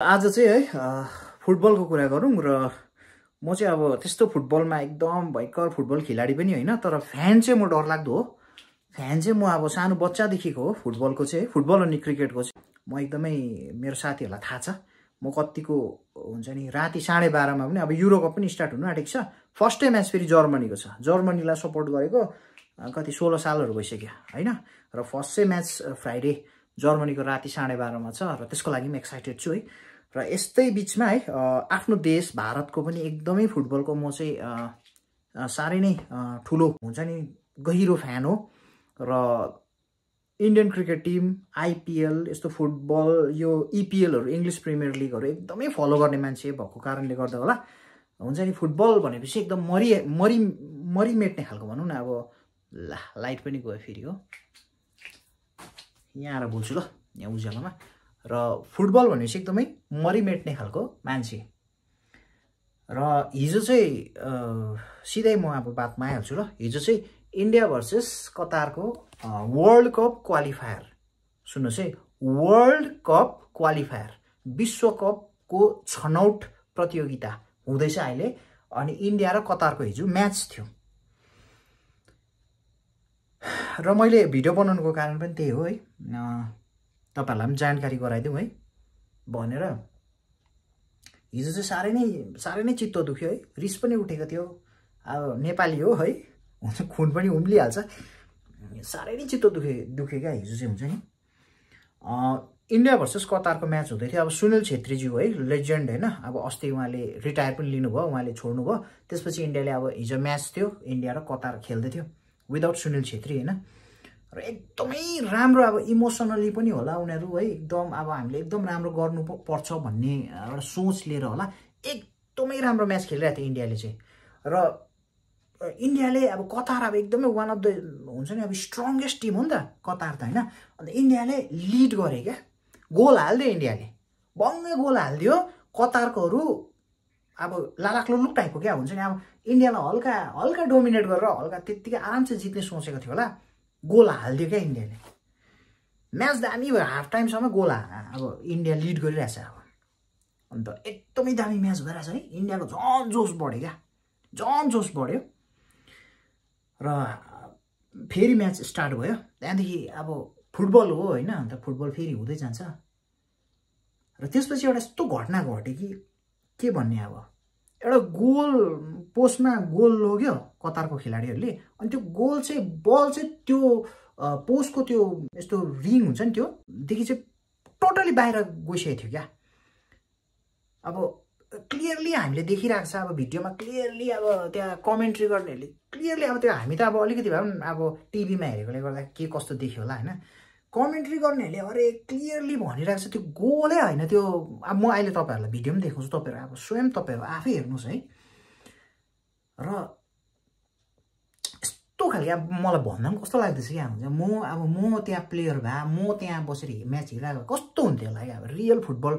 आज चाहिँ है फुटबलको कुरा गरौँ र म चाहिँ अब त्यस्तो फुटबलमा एकदम भयङ्कर फुटबल खेलाडी पनि होइन तर फ्यान चाहिँ म डरलाग्दो हो। फ्यान चाहिँ म अब सानो बच्चादेखिको हो फुटबलको चाहिँ फुटबल अनि क्रिकेटको चाहिँ। म एकदमै मेरो साथीहरूलाई थाहा छ। म कतिको हुन्छ नि राति साढे बाह्रमा पनि अब युरोकप पनि स्टार्ट हुनु आँटेको छ। फर्स्टै म्याच फेरि जर्मनीको छ। जर्मनीलाई सपोर्ट गरेको कति सोह्र सालहरू भइसक्यो होइन? र फर्स्ट चाहिँ म्याच फ्राइडे जर्मनीको राति साढे बाह्रमा छ र त्यसको लागि पनि एक्साइटेड छु है। र यस्तै बिचमा है आफ्नो देश भारतको पनि एकदमै फुटबलको म चाहिँ साह्रै नै ठुलो हुन्छ नि गहिरो फ्यान हो। र इन्डियन क्रिकेट टिम आइपिएल यस्तो फुटबल यो इपिएलहरू इङ्ग्लिस प्रिमियर लिगहरू एकदमै फलो गर्ने मान्छे भएको कारणले गर्दा होला। हुन्छ नि फुटबल भनेपछि एकदम मरि मरि मरिमेट्ने खालको भनौँ न अब ला लाइट पनि गयो फेरि हो। यहाँ आएर बोल्छु ल यहाँ उज्यालोमा। र फुटबल भनेपछि एकदमै मरिमेट्ने खालको मान्छे। र हिजो चाहिँ सिधै म अब बातमा आइहाल्छु ल। हिजो चाहिँ इन्डिया भर्सेस कतारको वर्ल्ड कप क्वालिफायर। सुन्नुहोस् है वर्ल्ड कप क्वालिफायर। विश्वकपको छनौट प्रतियोगिता हुँदैछ अहिले। अनि इन्डिया र कतारको हिजो म्याच थियो। र मैले भिडियो बनाउनुको कारण पनि त्यही हो है। तपाईँहरूलाई पनि जानकारी गराइदिउँ है भनेर। हिजो चाहिँ साह्रै नै साह्रै नै चित्त दुख्यो है। रिस पनि उठेको थियो। अब नेपाली हो है हुन्छ खुन पनि उम्लिहाल्छ। साह्रै नै चित्त दुखे दुख्यो क्या हिजो चाहिँ हुन्छ नि इन्डिया भर्सेस कतारको म्याच हुँदै थियो। अब सुनिल छेत्रीज्यू है लेजेन्ड होइन। अब अस्ति उहाँले रिटायर पनि लिनुभयो उहाँले छोड्नुभयो। त्यसपछि इन्डियाले अब हिजो म्याच थियो इन्डिया र कतार खेल्दै थियो। विदाउट सुनिल छेत्री होइन? र एकदमै राम्रो अब इमोसनली पनि होला उनीहरू है एकदम अब हामीले एकदम राम्रो गर्नु पर्छ भन्ने एउटा सोच लिएर होला। एकदमै राम्रो म्याच खेलिरहेको थियो इन्डियाले चाहिँ। र इन्डियाले अब कतार अब एकदमै वान अफ द हुन्छ नि अब स्ट्रङ्गेस्ट टिम हो नि त कतार त होइन? अन्त इन्डियाले लिड गरे क्या। गोल हालिदियो इन्डियाले। बङ्गै गोल हालिदियो। कतारकोहरू अब लालाक्लो लुक टाइपको क्या हुन्छ नि? अब इन्डियालाई हल्का हल्का डोमिनेट गरेर हल्का त्यत्तिकै आरामसे जित्ने सोचेको थियो होला। गोल हालिदियो क्या इन्डियाले। म्याच दामी भयो। हाफ टाइमसम्म गोल अब इन्डिया लिड गरिरहेछ अब। अन्त एकदमै दामी म्याच भइरहेछ है। इन्डियाको झन् जोस बढ्यो क्या। झन् जोस बढ्यो। र फेरि म्याच स्टार्ट भयो। त्यहाँदेखि अब फुटबल हो होइन? अन्त फुटबल फेरि हुँदै जान्छ। र त्यसपछि एउटा यस्तो घटना घट्यो कि के भन्ने अब? एउटा गोल पोस्टमा गोल लग्यो कतारको खेलाडीहरूले। अनि त्यो गोल चाहिँ बल चाहिँ त्यो पोस्टको त्यो यस्तो रिङ हुन्छ नि त्योदेखि चाहिँ टोटली बाहिर गइसकेको थियो क्या। अब क्लियरली हामीले देखिरहेको छ अब भिडियोमा क्लियरली अब त्यहाँ कमेन्ट्री गर्नेहरूले क्लियरली अब त्यो हामी त अब अलिकति भए पनि अब टिभीमा हेरेकोले गर्दा के कस्तो देख्यो होला होइन? कमेन्ट्री गर्नेहरूले अरे क्लियरली भनिरहेको छ त्यो गोलै होइन त्यो अब म अहिले तपाईँहरूलाई भिडियो पनि देखाउँछु तपाईँहरू अब स्वयं तपाईँहरू आफै हेर्नुहोस् है। र यस्तो खालको अब मलाई भन्दा पनि कस्तो लाग्दैछ क्या हुन्छ म अब म त्यहाँ प्लेयर भए म त्यहाँ बसेर म्याच हेरिरहेको कस्तो हुन्थ्यो होला अब रियल फुटबल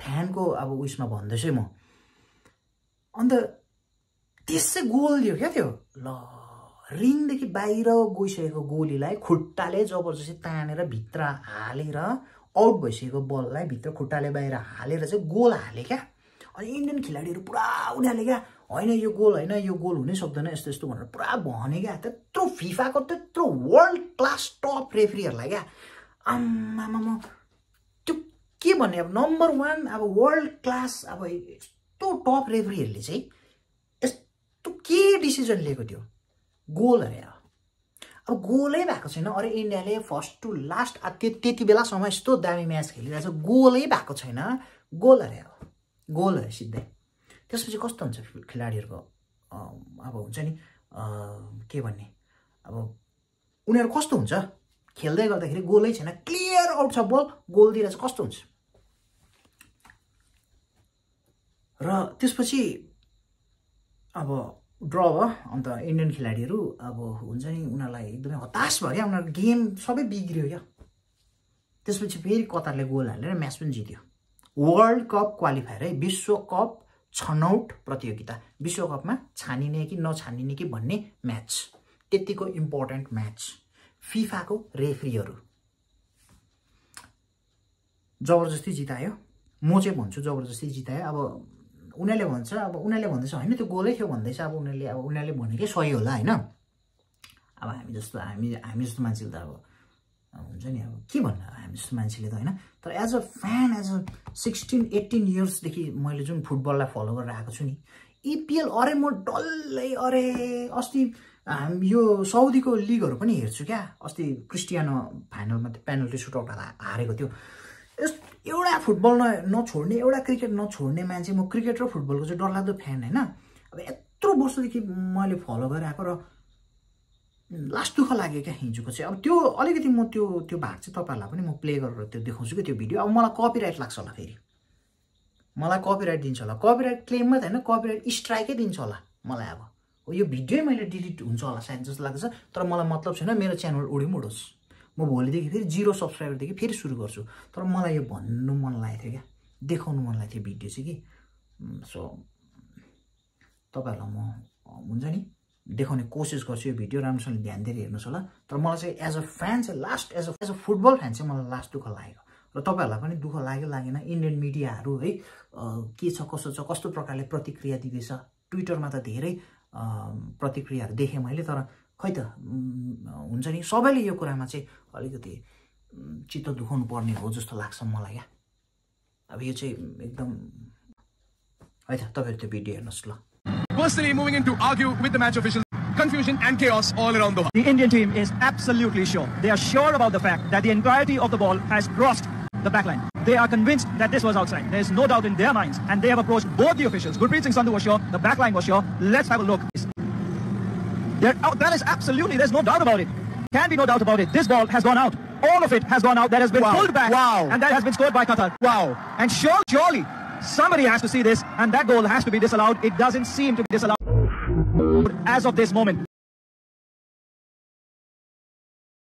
फ्यानको अब उयसमा भन्दैछु म। अन्त त्यसै गोल दियो क्या त्यो? ल। रिङदेखि बाहिर गइसकेको गोलीलाई खुट्टाले जबरजस्ती तानेर भित्र हालेर आउट भइसकेको बललाई भित्र खुट्टाले बाहिर हालेर चाहिँ गोल हाले क्या। अनि इन्डियन खेलाडीहरू पुरा उनीहरूले क्या। होइन यो गोल होइन यो गोल हुनै सक्दैन यस्तो यस्तो भनेर पुरा भने क्या। त्यत्रो फिफाको त्यत्रो वर्ल्ड क्लास टप रेफ्रीहरूलाई क्या। आम्मामा त्यो के भन्ने अब नम्बर वान अब वर्ल्ड क्लास अब यस्तो टप रेफ्रीहरूले चाहिँ यस्तो के डिसिजन लिएको थियो? गोल अरे अब गोलै भएको छैन। अरे इन्डियाले फर्स्ट टु लास्ट त्यति बेलासम्म यस्तो दामी म्याच खेलिरहेको छ गोलै भएको छैन। गोल अरे अब गोल अरे सिधै। त्यसपछि कस्तो हुन्छ खेलाडीहरूको अब हुन्छ नि के भन्ने? अब उनीहरू कस्तो हुन्छ? खेल्दै गर्दाखेरि गोलै छैन। क्लियर आउट छ बल गोलतिर चाहिँ कस्तो हुन्छ? र त्यसपछि अब ड्र भयो अन्त इन्डियन खेलाडीहरू अब हुन्छ नि उनीहरूलाई एकदमै हताश भयो क्या। उनीहरूको गेम सबै बिग्रियो क्या। त्यसपछि फेरि कतारले गोल हालेर म्याच पनि जित्यो। वर्ल्ड कप क्वालिफायर है विश्वकप छनौट प्रतियोगिता। विश्वकपमा छानिने कि नछानिने कि भन्ने म्याच। त्यतिको इम्पोर्टेन्ट म्याच। फिफाको रेफ्रीहरू। जबरजस्ती जितायो। म चाहिँ भन्छु जबरजस्ती जितायो। अब उनीहरूले भन्छ अब उनीहरूले भन्दैछ होइन त्यो गोलै थियो भन्दैछ अब उनीहरूले अब उनीहरूले भनेकै सही होला होइन? अब हामी जस्तो हामी हामी जस्तो मान्छेले त अब हुन्छ नि अब के भन्नु हामी जस्तो मान्छेले त होइन? तर as a fan as a sixteen eighteen इयर्सदेखि मैले जुन फुटबललाई फलो गरेर आएको छु नि इपिएल अरे म डल्लै अरे अस्ति यो साउदीको लिगहरू पनि हेर्छु क्या अस्ति क्रिस्टियानो फाइनलमा त्यो पेनल्टी सुटआउट हारेको थियो। एउटा फुटबल न नछोड्ने एउटा क्रिकेट नछोड्ने मान्छे म क्रिकेट र फुटबलको चाहिँ डरलाग्दो फ्यान होइन। अब यत्रो वर्षदेखि मैले फलो गरेर आएको र लास्ट दुःख लाग्यो क्या हिजोको चाहिँ। अब त्यो अलिकति म त्यो त्यो भाग चाहिँ तपाईँहरूलाई पनि म प्ले गरेर त्यो देखाउँछु कि त्यो भिडियो। अब मलाई कपिराइट लाग्छ होला फेरि। मलाई कपिराइट दिन्छ होला। कपिराइट क्लेम मात्रै होइन कपिराइट स्ट्राइकै दिन्छ होला मलाई अब। यो भिडियो मैले डिलिट हुन्छ होला सायद जस्तो लाग्छ तर मलाई मतलब छैन मेरो च्यानल उडी उडोस् म भोलिदेखि फेरि जिरो सब्सक्राइबरदेखि फेरि सुरु गर्छु। तर मलाई यो भन्नु मन लागेको थियो क्या। देखाउनु मन लागेको थियो भिडियो चाहिँ कि। सो तपाईँहरूलाई म हुन्छ नि? देखाउने कोसिस गर्छु यो भिडियो। राम्रोसँग ध्यान दिएर हेर्नुहोस् होला। तर मलाई चाहिँ एज अ फ्यान चाहिँ last as a as a football fan चाहिँ मलाई लास्ट दुःख लागेको। र तपाईँहरूलाई पनि दुःख लाग्यो लागेन। इन्डियन मिडियाहरू है के छ कसो छ कस्तो प्रकारले प्रतिक्रिया दिँदैछ? ट्विटरमा त धेरै प्रतिक्रियाहरू देखेँ मैले तर खै त हुन्छ नि सबैले यो कुरामा चाहिँ अलिकति चित्त दुखाउनु पर्ने हो जस्तो लाग्छ मलाई क्या अब यो चाहिँ एकदम है त तपाईँहरू त्यो भिडियो हेर्नुहोस् ल Personally, moving in to argue with the match officials, confusion and chaos all around the world. The Indian team is absolutely sure. They are sure about the fact that the entirety of the ball has crossed the backline. They are convinced that this was outside. There is no doubt in their minds, and they have approached both the officials. Gurpreet Singh Sandhu was sure, the backline was sure. Let's have a look. There, oh, that is absolutely, there's no doubt about it. Can be no doubt about it. This ball has gone out. All of it has gone out. That has been Wow. pulled back. Wow. And that has been scored by Qatar. Wow. And sure, surely, somebody has to see this, and that goal has to be disallowed. It doesn't seem to be disallowed as of this moment.